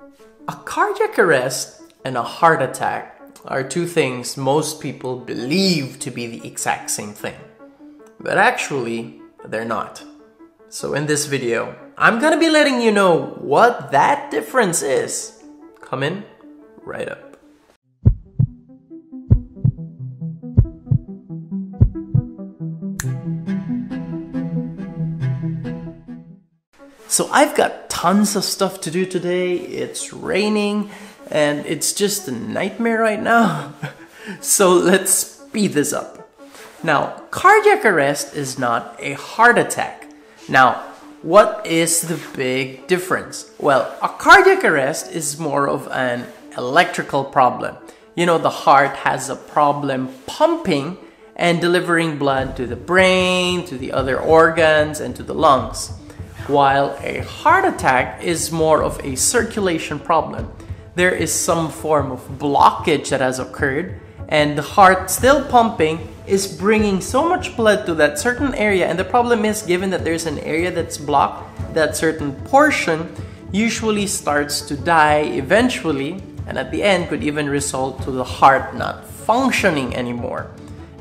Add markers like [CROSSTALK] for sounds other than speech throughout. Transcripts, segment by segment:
A cardiac arrest and a heart attack are two things most people believe to be the exact same thing. But actually, they're not. So in this video, I'm gonna be letting you know what that difference is. Come in right up. So I've got tons of stuff to do today. It's raining and it's just a nightmare right now. [LAUGHS] so let's speed this up. Now, cardiac arrest is not a heart attack. Now, what is the big difference? Well, a cardiac arrest is more of an electrical problem. You know, the heart has a problem pumping and delivering blood to the brain, to the other organs, and to the lungs while a heart attack is more of a circulation problem. There is some form of blockage that has occurred, and the heart still pumping is bringing so much blood to that certain area. And the problem is, given that there's an area that's blocked, that certain portion usually starts to die eventually, and at the end could even result to the heart not functioning anymore.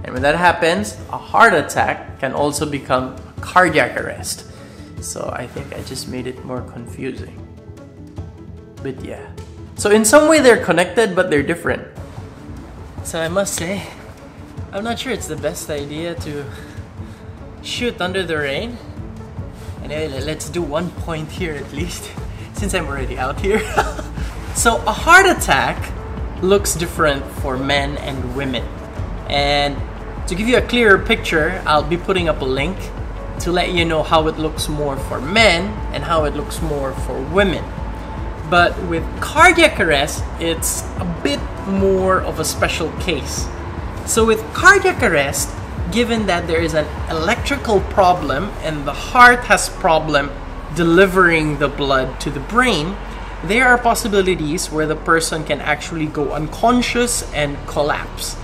And when that happens, a heart attack can also become a cardiac arrest. So I think I just made it more confusing. But yeah. So in some way they're connected, but they're different. So I must say, I'm not sure it's the best idea to shoot under the rain. Anyway, let's do one point here at least, [LAUGHS] since I'm already out here. [LAUGHS] so a heart attack looks different for men and women. And to give you a clearer picture, I'll be putting up a link to let you know how it looks more for men and how it looks more for women. But with cardiac arrest, it's a bit more of a special case. So with cardiac arrest, given that there is an electrical problem and the heart has problem delivering the blood to the brain, there are possibilities where the person can actually go unconscious and collapse.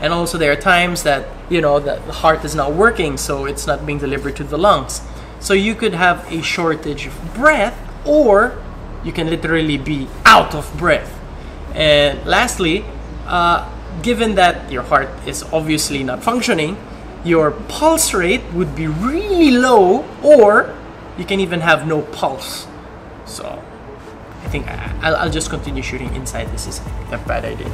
And also there are times that, you know, that the heart is not working, so it's not being delivered to the lungs. So you could have a shortage of breath or you can literally be out of breath. And lastly, uh, given that your heart is obviously not functioning, your pulse rate would be really low or you can even have no pulse. So I think I'll, I'll just continue shooting inside. This is a bad idea.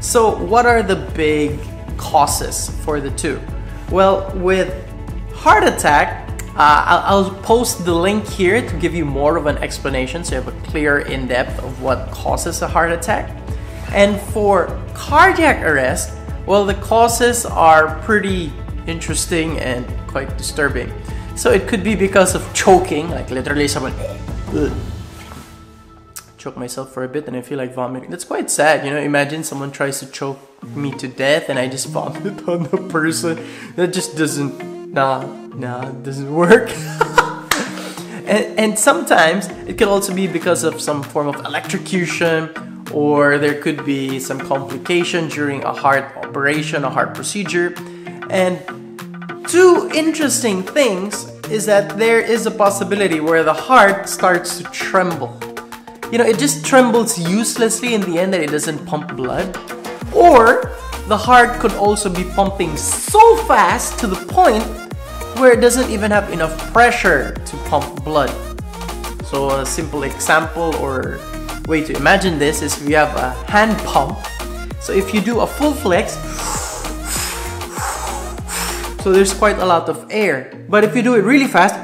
So what are the big causes for the two? Well, with heart attack, uh, I'll, I'll, post the link here to give you more of an explanation so you have a clear in-depth of what causes a heart attack. And for cardiac arrest, well, the causes are pretty interesting and quite disturbing. So it could be because of choking, like literally someone choke myself for a bit and I feel like vomiting. That's quite sad, you know. Imagine someone tries to choke me to death and I just [LAUGHS] vomit on the person. That just doesn't, nah, nah, doesn't work. [LAUGHS] and, and sometimes it could also be because of some form of electrocution or there could be some complication during a heart operation, a heart procedure. And two interesting things is that there is a possibility where the heart starts to tremble you know, it just trembles uselessly in the end that it doesn't pump blood. Or the heart could also be pumping so fast to the point where it doesn't even have enough pressure to pump blood. So a simple example or way to imagine this is we have a hand pump. So if you do a full flex, so there's quite a lot of air. But if you do it really fast,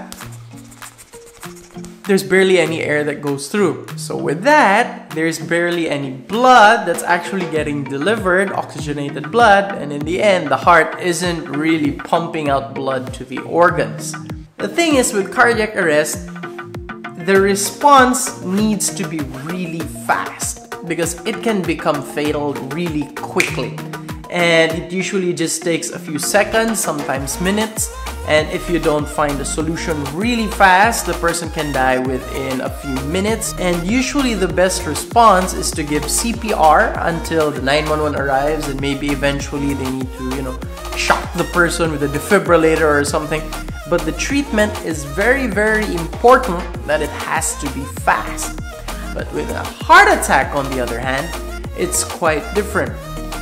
there's barely any air that goes through. So with that, there's barely any blood that's actually getting delivered, oxygenated blood, and in the end, the heart isn't really pumping out blood to the organs. The thing is with cardiac arrest, the response needs to be really fast because it can become fatal really quickly. And it usually just takes a few seconds, sometimes minutes, and if you don't find a solution really fast, the person can die within a few minutes. And usually the best response is to give CPR until the 911 arrives and maybe eventually they need to, you know, shock the person with a defibrillator or something. But the treatment is very, very important that it has to be fast. But with a heart attack, on the other hand, it's quite different.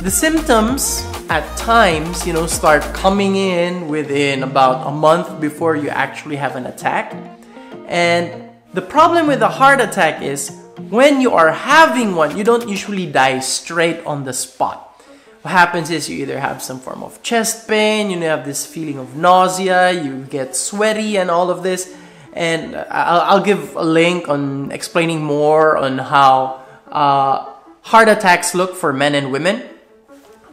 The symptoms at times, you know, start coming in within about a month before you actually have an attack. And the problem with a heart attack is when you are having one, you don't usually die straight on the spot. What happens is you either have some form of chest pain, you have this feeling of nausea, you get sweaty, and all of this. And I'll, I'll give a link on explaining more on how uh, heart attacks look for men and women.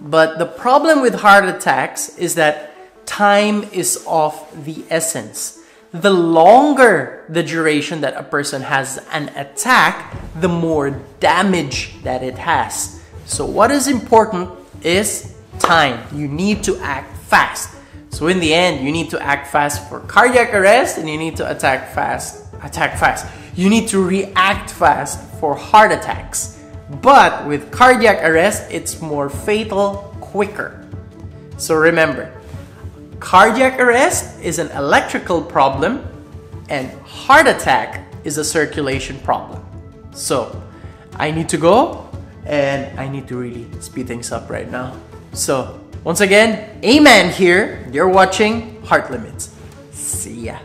But the problem with heart attacks is that time is of the essence. The longer the duration that a person has an attack, the more damage that it has. So, what is important is time. You need to act fast. So, in the end, you need to act fast for cardiac arrest and you need to attack fast. Attack fast. You need to react fast for heart attacks. But with cardiac arrest, it's more fatal quicker. So remember, cardiac arrest is an electrical problem and heart attack is a circulation problem. So I need to go and I need to really speed things up right now. So once again, Aman here. You're watching Heart Limits. See ya.